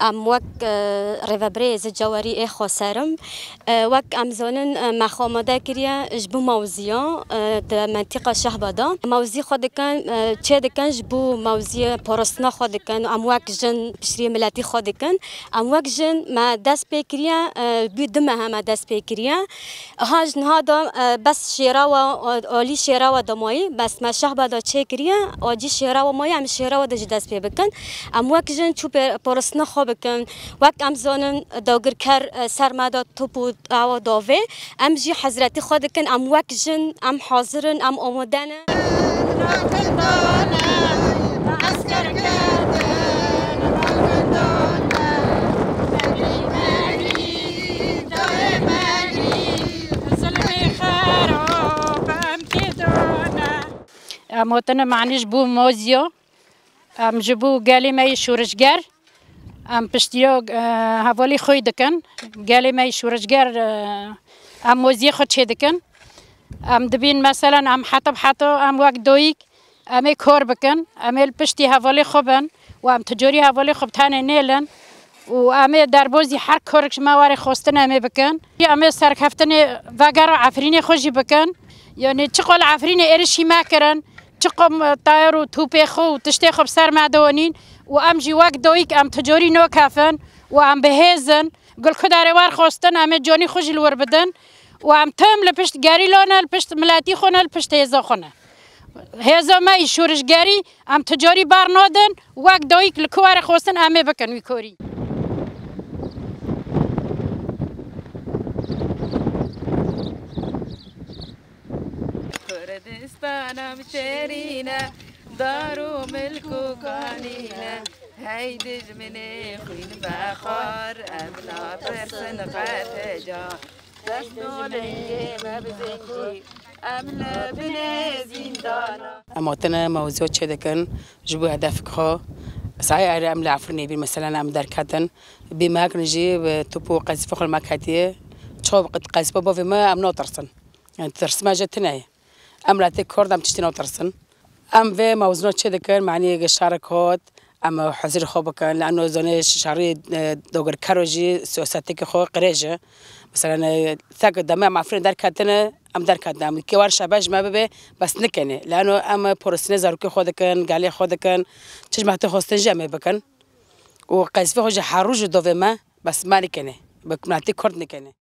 ام وک ریوبریز جواری ای خسرم وک ام زانن مخامده کریا جبو موزیا در منطقه شهبادا موزی خود کن چه دکن جبو موزی پرستنا خود کن ام وک جن بشری ملتی خود کن ام وک جن ما دست بکریا بی دم هم دست بکریا هاج نهادا بس شیرا و آلی شیرا و دمایی بس ما شهبادا چه کریا آجی شیرا و مایی ام شیرا و دج دست بکن ام وک جن چو پرستنا خود بکن. وقت ام زانن داگر کر سرمدا توپو أو داوه. ام جی حضرتی خود کن ام وقت جن ام حاضرن ام آمادن. اموتنا معنیش بو موزيو ام جبو قالي ماي شورشگر. ام پشتیا حوالی خوی دکن گلی می شورشگر ام موزی خود چه دکن. ام دبین مثلا ام حتب حتو ام وقت دویک ام کار بکن ام پشتی حوالی خوبن و ام تجاری حوالی خوب تانه نیلن و ام در بازی هر کارش مواری خواستن ام بکن ام سرکفتن وگر عفرین خوشی بکن یعنی چقال عفرین ارشی مکرن چقم طایر و توپ خو تشتی خوب سر معدوانین و ئەم جیواک دۆیک ئەم تجۆری نۆ کافن و ئەم بەهێزن گلکدارێوار خۆستن ئەمە جۆنی خوژی لوەر بدەن و ئەم تەم لە پشت گاری لۆنە پشت ملاتی خۆنە پشت هێزە خۆنە. هێزەمە ئی شورشگەری ئەم تجۆری بار نۆدن وەک دۆیک لە کووارە خۆستن ئامێ بکەن وی کۆری. دستانم شرینه دارو ملک و قانینه هی دجمن خوین بخار امنا ترسن قتجا دستون مبزنجی امنا بنه زندانا۔ اما تنا موضوع چه دکن؟ جبو هدف که سعی آره ام لعفرنی بی مثلا بی ما کنجی توپو قذف خل ما کاتیه چوب قد قذف بابا ما ام نوترسن يعني ترس ما جتناي ام لا تكورد ام تشتي نوترسن ام في موزنات شده كان معني الشارك هات اما حزير خوبه كان لانه زون شعري دوغر كاروجي سياساتيك خو قريجه مثلا ثاك دما معفرين دار كاتنا ام دار كاتنا ام كوار شباج ما ببي بس نكني لانه اما بورسني زارك خو كان قالي خو كان تش ما تخصن جامي بكن وقيس في حاروج دوفي ما بس ما نكني بكناتي كورد نكني